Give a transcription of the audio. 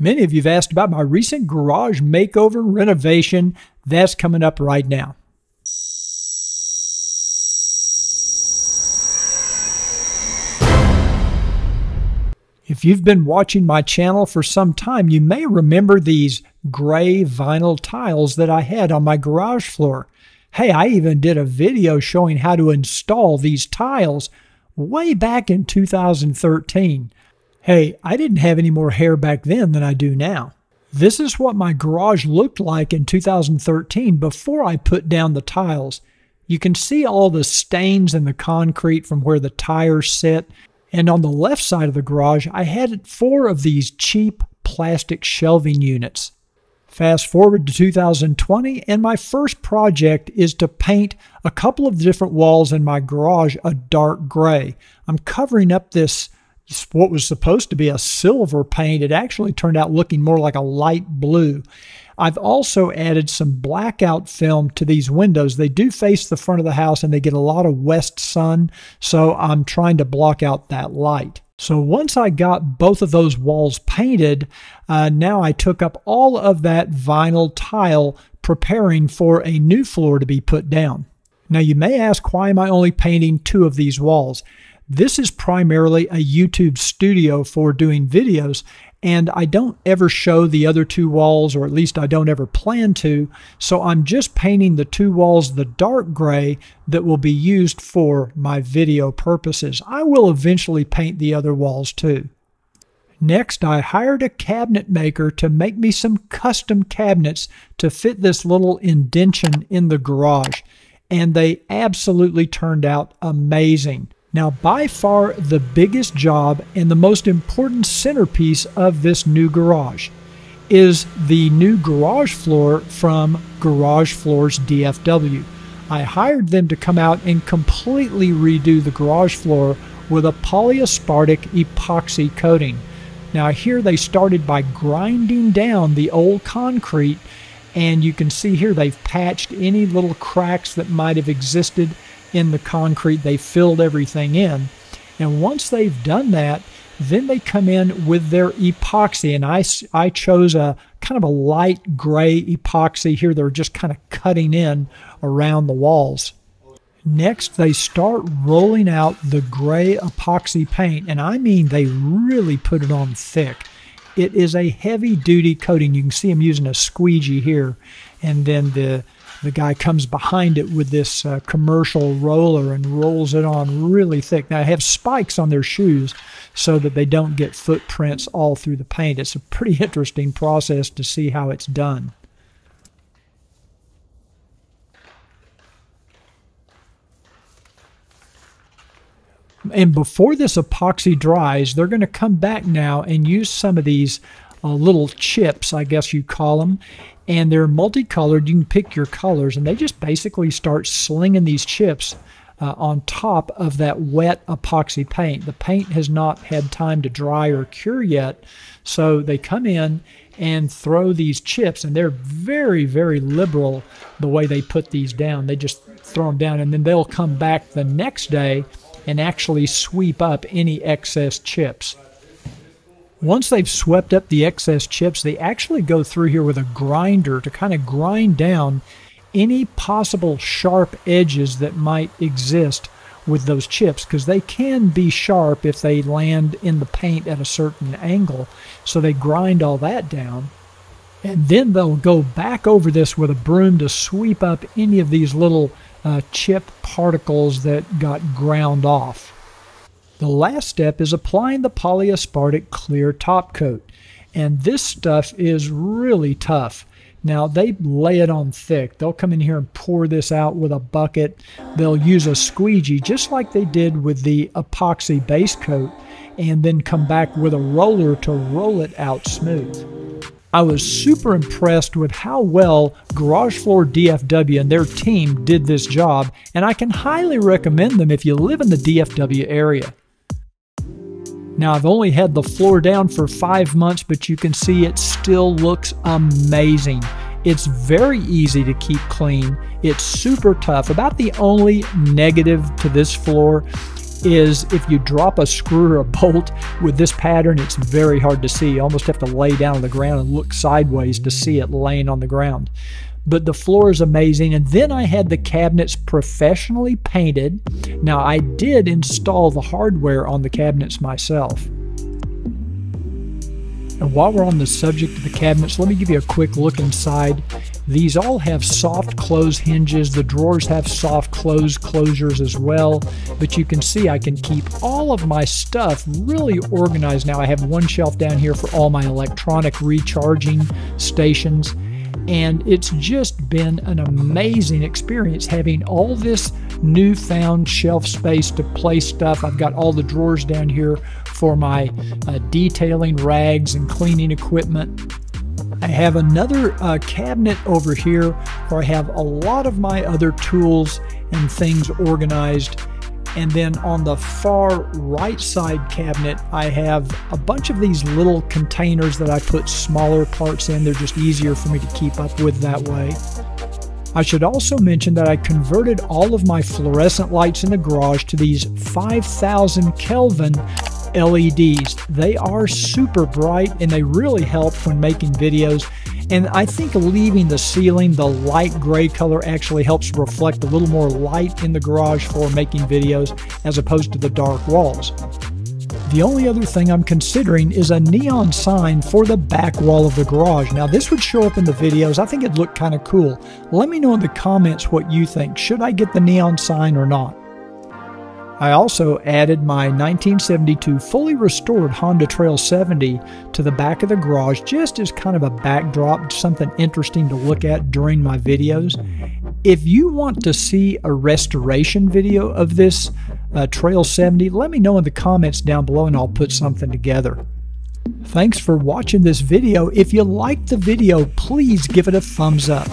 Many of you have asked about my recent garage makeover renovation. That's coming up right now. If you've been watching my channel for some time, you may remember these gray vinyl tiles that I had on my garage floor. Hey, I even did a video showing how to install these tiles way back in 2013. Hey, I didn't have any more hair back then than I do now. This is what my garage looked like in 2013 before I put down the tiles. You can see all the stains in the concrete from where the tires sit. And on the left side of the garage, I had four of these cheap plastic shelving units. Fast forward to 2020, and my first project is to paint a couple of different walls in my garage a dark gray. I'm covering up this what was supposed to be a silver paint, it actually turned out looking more like a light blue. I've also added some blackout film to these windows. They do face the front of the house and they get a lot of west sun, so I'm trying to block out that light. So once I got both of those walls painted, uh, now I took up all of that vinyl tile preparing for a new floor to be put down. Now you may ask why am I only painting two of these walls? This is primarily a YouTube studio for doing videos, and I don't ever show the other two walls, or at least I don't ever plan to, so I'm just painting the two walls the dark gray that will be used for my video purposes. I will eventually paint the other walls too. Next, I hired a cabinet maker to make me some custom cabinets to fit this little indention in the garage, and they absolutely turned out amazing. Now, by far the biggest job and the most important centerpiece of this new garage is the new garage floor from Garage Floors DFW. I hired them to come out and completely redo the garage floor with a polyaspartic epoxy coating. Now, here they started by grinding down the old concrete, and you can see here they've patched any little cracks that might have existed in the concrete. They filled everything in. And once they've done that, then they come in with their epoxy. And I, I chose a kind of a light gray epoxy here. They're just kind of cutting in around the walls. Next, they start rolling out the gray epoxy paint. And I mean, they really put it on thick. It is a heavy duty coating. You can see I'm using a squeegee here. And then the the guy comes behind it with this uh, commercial roller and rolls it on really thick. Now, they have spikes on their shoes so that they don't get footprints all through the paint. It's a pretty interesting process to see how it's done. And before this epoxy dries, they're going to come back now and use some of these uh, little chips, I guess you call them, and they're multicolored. You can pick your colors, and they just basically start slinging these chips uh, on top of that wet epoxy paint. The paint has not had time to dry or cure yet, so they come in and throw these chips, and they're very, very liberal the way they put these down. They just throw them down, and then they'll come back the next day and actually sweep up any excess chips. Once they've swept up the excess chips, they actually go through here with a grinder to kind of grind down any possible sharp edges that might exist with those chips because they can be sharp if they land in the paint at a certain angle. So they grind all that down. And then they'll go back over this with a broom to sweep up any of these little uh, chip particles that got ground off. The last step is applying the polyaspartic clear top coat. And this stuff is really tough. Now they lay it on thick. They'll come in here and pour this out with a bucket. They'll use a squeegee just like they did with the epoxy base coat and then come back with a roller to roll it out smooth. I was super impressed with how well Garage Floor DFW and their team did this job, and I can highly recommend them if you live in the DFW area. Now I've only had the floor down for five months, but you can see it still looks amazing. It's very easy to keep clean. It's super tough. About the only negative to this floor is if you drop a screw or a bolt with this pattern, it's very hard to see. You almost have to lay down on the ground and look sideways to see it laying on the ground. But the floor is amazing. And then I had the cabinets professionally painted. Now, I did install the hardware on the cabinets myself. And while we're on the subject of the cabinets, let me give you a quick look inside. These all have soft close hinges. The drawers have soft close closures as well. But you can see I can keep all of my stuff really organized now. I have one shelf down here for all my electronic recharging stations. And it's just been an amazing experience having all this newfound shelf space to place stuff. I've got all the drawers down here for my uh, detailing rags and cleaning equipment. I have another uh, cabinet over here where I have a lot of my other tools and things organized. And then on the far right side cabinet, I have a bunch of these little containers that I put smaller parts in. They're just easier for me to keep up with that way. I should also mention that I converted all of my fluorescent lights in the garage to these 5000 Kelvin LEDs. They are super bright and they really help when making videos. And I think leaving the ceiling the light gray color actually helps reflect a little more light in the garage for making videos as opposed to the dark walls. The only other thing I'm considering is a neon sign for the back wall of the garage. Now this would show up in the videos. I think it'd look kind of cool. Let me know in the comments what you think. Should I get the neon sign or not? I also added my 1972 fully restored Honda Trail 70 to the back of the garage just as kind of a backdrop, something interesting to look at during my videos. If you want to see a restoration video of this uh, Trail 70, let me know in the comments down below and I'll put something together. Thanks for watching this video. If you liked the video, please give it a thumbs up.